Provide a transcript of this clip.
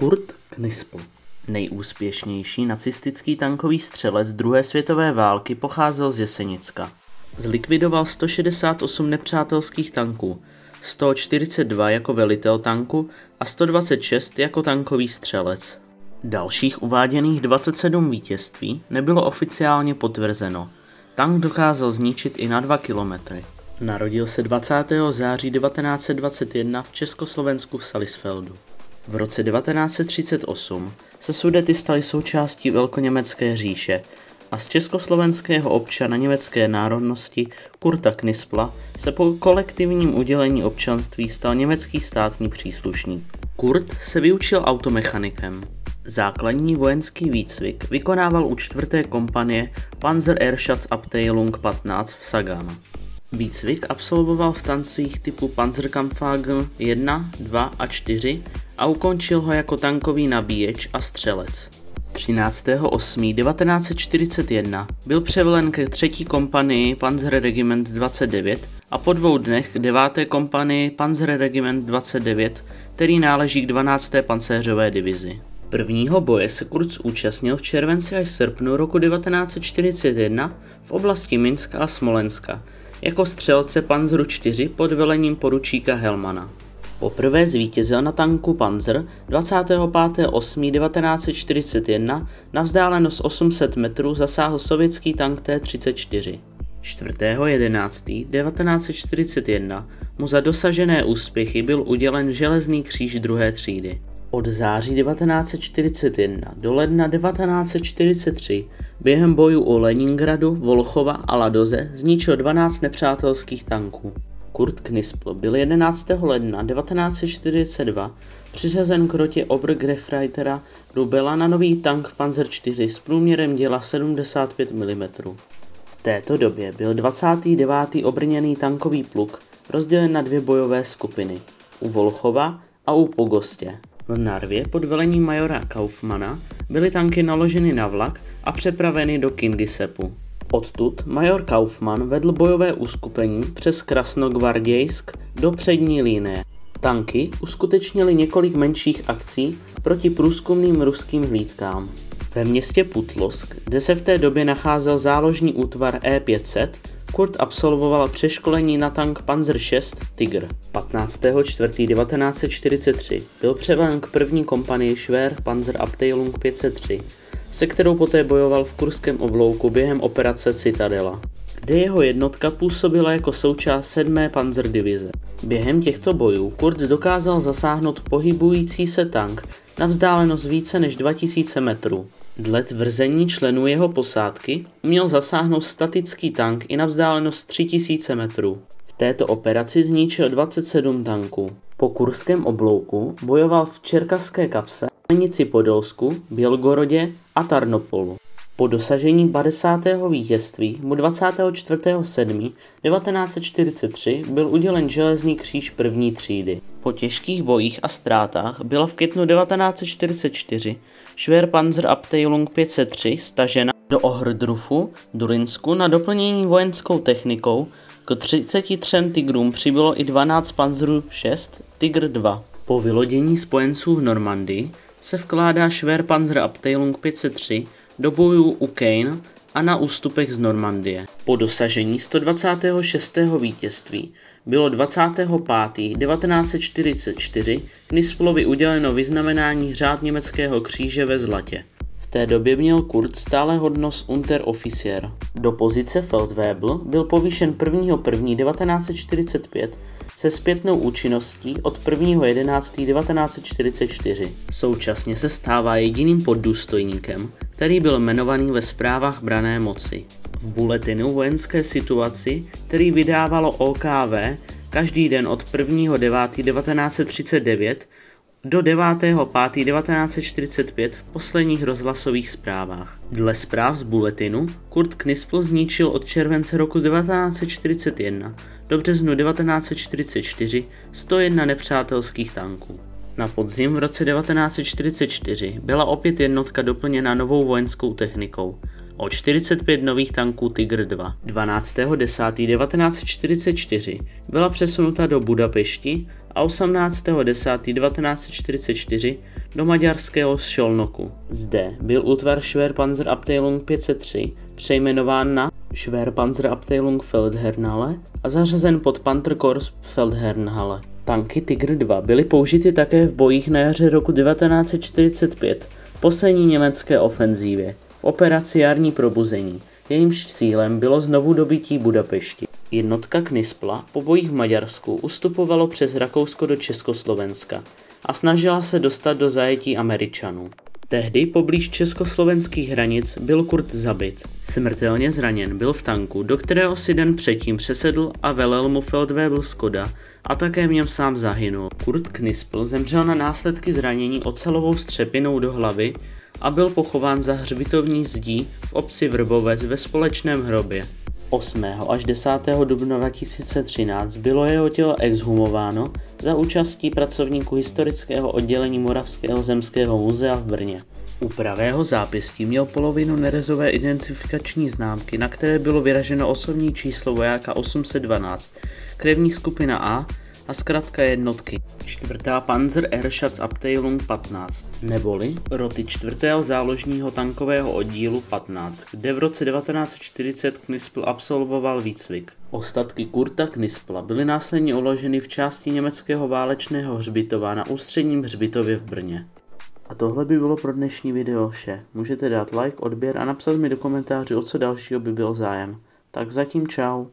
Kurt Knispl. Nejúspěšnější nacistický tankový střelec druhé světové války pocházel z Jesenicka. Zlikvidoval 168 nepřátelských tanků, 142 jako velitel tanku a 126 jako tankový střelec. Dalších uváděných 27 vítězství nebylo oficiálně potvrzeno. Tank dokázal zničit i na 2 kilometry. Narodil se 20. září 1921 v Československu v Salisfeldu. V roce 1938 se Sudety staly součástí Velkoněmecké říše a z československého občana německé národnosti Kurta Knispla se po kolektivním udělení občanství stal německý státní příslušník. Kurt se vyučil automechanikem. Základní vojenský výcvik vykonával u čtvrté kompanie Panzer Abteilung 15 v Saganu. Výcvik absolvoval v tancích typu Panzerkampfwagen 1, 2 a 4 a ukončil ho jako tankový nabíječ a střelec. 13.8.1941 byl převelen ke třetí kompanii Panzerregiment 29 a po dvou dnech k deváté kompanii Panzerregiment 29, který náleží k 12. pancéřové divizi. Prvního boje se Kurz účastnil v červenci až srpnu roku 1941 v oblasti Minska a Smolenska jako střelce Panzeru 4 pod velením poručíka Helmana. Poprvé zvítězil na tanku Panzer 25.8.1941 na vzdálenost 800 metrů zasáhl sovětský tank T-34. 4.11.1941 mu za dosažené úspěchy byl udělen železný kříž druhé třídy. Od září 1941 do ledna 1943 během bojů u Leningradu, Volchova a Ladoze zničil 12 nepřátelských tanků. Kurt Knispl byl 11. ledna 1942 přiřazen k rotě Obergrefreitera Rubela na nový tank Panzer IV s průměrem děla 75 mm. V této době byl 29. obrněný tankový pluk rozdělen na dvě bojové skupiny, u Volchova a u Pogostě. V Narvě pod velením majora Kaufmana byly tanky naloženy na vlak a přepraveny do Kingisepu. Odtud major Kaufmann vedl bojové uskupení přes Krasnogvardějsk do přední linie. Tanky uskutečnily několik menších akcí proti průzkumným ruským hlídkám. Ve městě Putlosk, kde se v té době nacházel záložní útvar E500, Kurt absolvoval přeškolení na tank Panzer 6 Tiger. 15.4.1943 byl převelen k první kompanii Schwer Panzer Abteilung 503, se kterou poté bojoval v kurském oblouku během operace Citadela, kde jeho jednotka působila jako součást 7. Panzer divize. Během těchto bojů Kurt dokázal zasáhnout pohybující se tank na vzdálenost více než 2000 metrů. Dle tvrzení členů jeho posádky uměl zasáhnout statický tank i na vzdálenost 3000 metrů. V této operaci zničil 27 tanků. Po kurském oblouku bojoval v Čerkaské kapse, Menici Podolsku, Bělgorodě a Tarnopolu. Po dosažení 50. vítězství mu 24.7.1943 byl udělen železný kříž první třídy. Po těžkých bojích a ztrátách byla v květnu 1944 Schwerpanzerabteilung 503 stažena do Ohrdrufu, Durinsku na doplnění vojenskou technikou. K 33 Tigrům přibylo i 12 Panzerů 6 Tigr 2. Po vylodění spojenců v Normandii se vkládá Schwerpanzerabteilung 503 do bojů u Kane a na ústupech z Normandie. Po dosažení 126. vítězství bylo 25.1944 Knisplovi uděleno vyznamenání řád německého kříže ve zlatě. Té době měl Kurt stále hodnost Unteroffizier. Do pozice Feldwebel byl povýšen 1.1.1945 se zpětnou účinností od 1.11.1944. Současně se stává jediným poddůstojníkem, který byl jmenovaný ve zprávách brané moci. V buletinu vojenské situaci, který vydávalo OKV každý den od 1.9.1939 do 9.5.1945 v posledních rozhlasových zprávách. Dle zpráv z buletinu Kurt Knispl zničil od července roku 1941 do březnu 1944 101 nepřátelských tanků. Na podzim v roce 1944 byla opět jednotka doplněna novou vojenskou technikou. O 45 nových tanků Tiger 2. 12.10.1944 byla přesunuta do Budapešti a 18.10.1944 do maďarského Šolnoku. Zde byl útvar Schwerpanzerabteilung 503 přejmenován na Schwerpanzerabteilung Feldherrnhalle a zařazen pod Panzerkorps Feldherrnhalle. Tanky Tiger 2 byly použity také v bojích na jaře roku 1945 poslední německé ofenzívě v operaci Jarní probuzení. Jejímž cílem bylo znovu dobytí Budapešti. Jednotka Knispla po bojích v Maďarsku ustupovalo přes Rakousko do Československa a snažila se dostat do zajetí Američanů. Tehdy poblíž československých hranic byl Kurt zabit. Smrtelně zraněn byl v tanku, do kterého si den předtím přesedl a velel mu Feldwebel Skoda a také v něm sám zahynul. Kurt Knispl zemřel na následky zranění ocelovou střepinou do hlavy a byl pochován za hřbitovní zdí v obci Vrbovec ve společném hrobě. 8. až 10. dubna 2013 bylo jeho tělo exhumováno za účastí pracovníků historického oddělení Moravského zemského muzea v Brně. U pravého zápěstí měl polovinu nerezové identifikační známky, na které bylo vyraženo osobní číslo vojáka 812, krevní skupina A a zkrátka jednotky. Čtvrtá Panzer Abteilung 15, neboli roty čtvrtého záložního tankového oddílu 15, kde v roce 1940 Knispl absolvoval výcvik. Ostatky Kurta Knispla byly následně uloženy v části německého válečného hřbitova na ústředním hřbitově v Brně. A tohle by bylo pro dnešní video vše. Můžete dát like, odběr a napsat mi do komentářů, o co dalšího by byl zájem. Tak zatím čau.